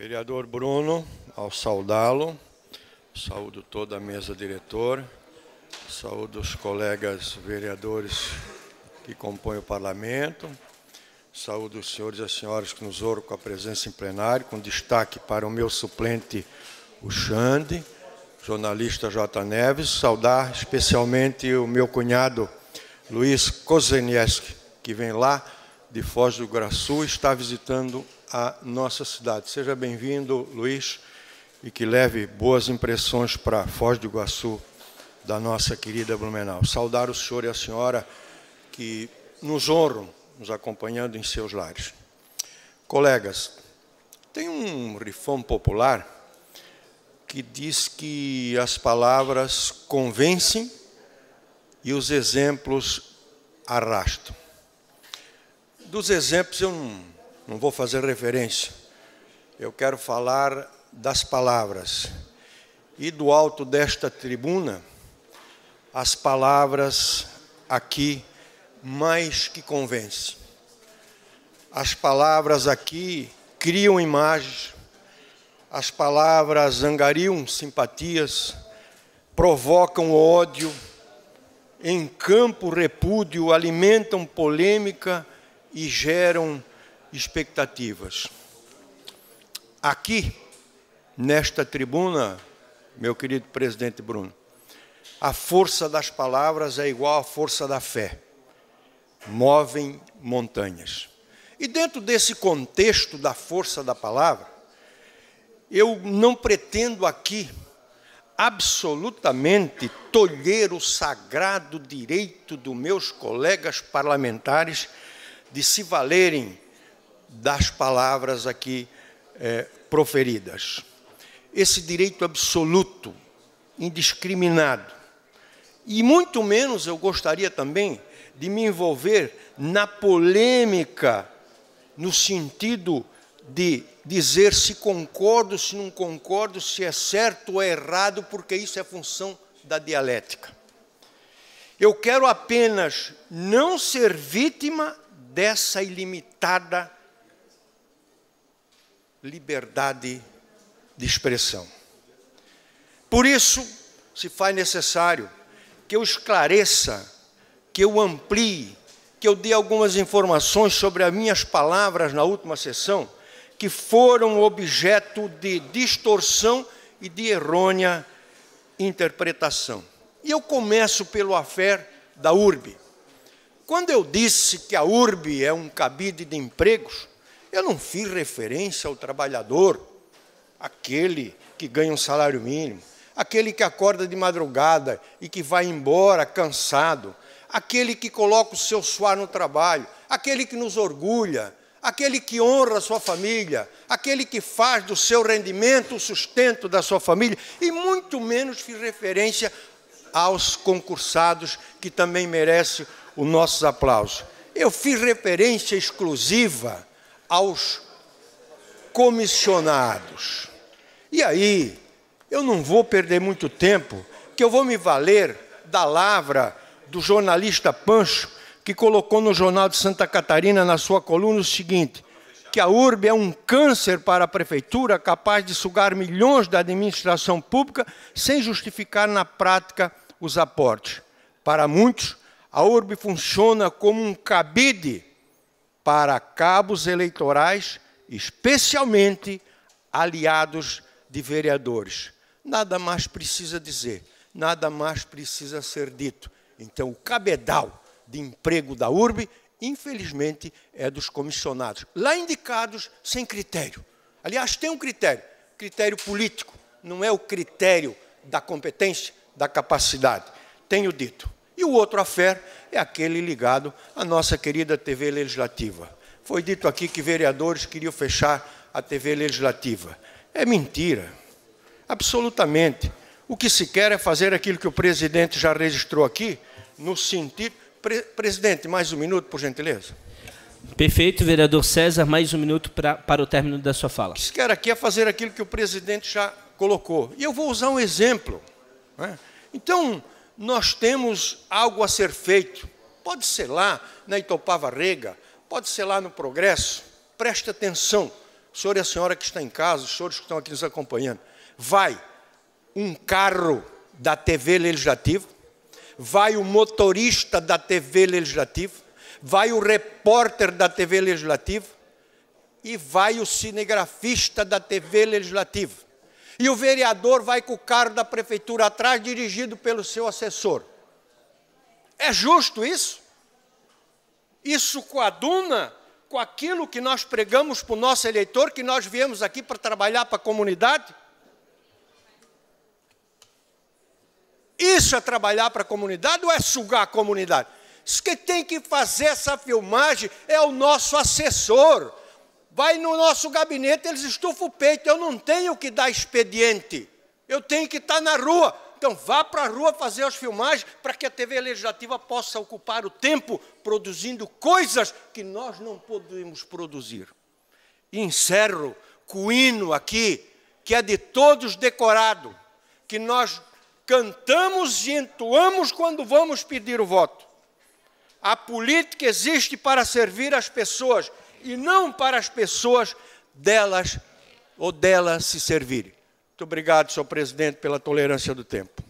Vereador Bruno, ao saudá-lo, saúdo toda a mesa diretora, saúdo os colegas vereadores que compõem o parlamento, saúdo os senhores e as senhoras que nos honram com a presença em plenário, com destaque para o meu suplente, o Xande, jornalista J. Neves, saudar especialmente o meu cunhado Luiz Kozenieski, que vem lá de Foz do Iguaçu, está visitando a nossa cidade. Seja bem-vindo, Luiz, e que leve boas impressões para Foz do Iguaçu, da nossa querida Blumenau. Saudar o senhor e a senhora que nos honram, nos acompanhando em seus lares. Colegas, tem um rifão popular que diz que as palavras convencem e os exemplos arrastam. Dos exemplos eu não, não vou fazer referência. Eu quero falar das palavras. E do alto desta tribuna, as palavras aqui mais que convencem. As palavras aqui criam imagens, as palavras angariam simpatias, provocam ódio, em campo repúdio, alimentam polêmica e geram expectativas. Aqui, nesta tribuna, meu querido presidente Bruno, a força das palavras é igual à força da fé. Movem montanhas. E dentro desse contexto da força da palavra, eu não pretendo aqui absolutamente tolher o sagrado direito dos meus colegas parlamentares de se valerem das palavras aqui é, proferidas. Esse direito absoluto, indiscriminado. E muito menos eu gostaria também de me envolver na polêmica, no sentido de dizer se concordo, se não concordo, se é certo ou é errado, porque isso é função da dialética. Eu quero apenas não ser vítima dessa ilimitada liberdade de expressão. Por isso, se faz necessário que eu esclareça, que eu amplie, que eu dê algumas informações sobre as minhas palavras na última sessão, que foram objeto de distorção e de errônea interpretação. E eu começo pelo affair da URB. Quando eu disse que a URB é um cabide de empregos, eu não fiz referência ao trabalhador, aquele que ganha um salário mínimo, aquele que acorda de madrugada e que vai embora cansado, aquele que coloca o seu suar no trabalho, aquele que nos orgulha, aquele que honra a sua família, aquele que faz do seu rendimento o sustento da sua família, e muito menos fiz referência aos concursados, que também merecem os nossos aplausos. Eu fiz referência exclusiva aos comissionados. E aí, eu não vou perder muito tempo, que eu vou me valer da lavra do jornalista Pancho, que colocou no Jornal de Santa Catarina, na sua coluna, o seguinte: que a URB é um câncer para a prefeitura, capaz de sugar milhões da administração pública sem justificar na prática os aportes. Para muitos, a URB funciona como um cabide para cabos eleitorais, especialmente aliados de vereadores. Nada mais precisa dizer, nada mais precisa ser dito. Então, o cabedal de emprego da URB, infelizmente, é dos comissionados, lá indicados sem critério. Aliás, tem um critério, critério político, não é o critério da competência, da capacidade. Tenho dito. E o outro affair é aquele ligado à nossa querida TV Legislativa. Foi dito aqui que vereadores queriam fechar a TV Legislativa. É mentira. Absolutamente. O que se quer é fazer aquilo que o presidente já registrou aqui, no sentido Pre presidente, mais um minuto, por gentileza. Perfeito, vereador César, mais um minuto pra, para o término da sua fala. O que quer aqui é fazer aquilo que o presidente já colocou. E eu vou usar um exemplo. Né? Então, nós temos algo a ser feito. Pode ser lá na Itopava Rega, pode ser lá no Progresso. Preste atenção. o senhor e a senhora que está em casa, os senhores que estão aqui nos acompanhando, vai um carro da TV Legislativa, vai o motorista da TV Legislativa, vai o repórter da TV Legislativa e vai o cinegrafista da TV Legislativa. E o vereador vai com o carro da prefeitura atrás, dirigido pelo seu assessor. É justo isso? Isso coaduna com aquilo que nós pregamos para o nosso eleitor, que nós viemos aqui para trabalhar para a comunidade? Isso é trabalhar para a comunidade ou é sugar a comunidade? Isso que tem que fazer essa filmagem é o nosso assessor. Vai no nosso gabinete, eles estufam o peito. Eu não tenho que dar expediente. Eu tenho que estar na rua. Então vá para a rua fazer as filmagens para que a TV legislativa possa ocupar o tempo produzindo coisas que nós não podemos produzir. Encerro com o hino aqui, que é de todos decorado, que nós cantamos e entoamos quando vamos pedir o voto. A política existe para servir as pessoas e não para as pessoas delas ou delas se servirem. Muito obrigado, senhor presidente, pela tolerância do tempo.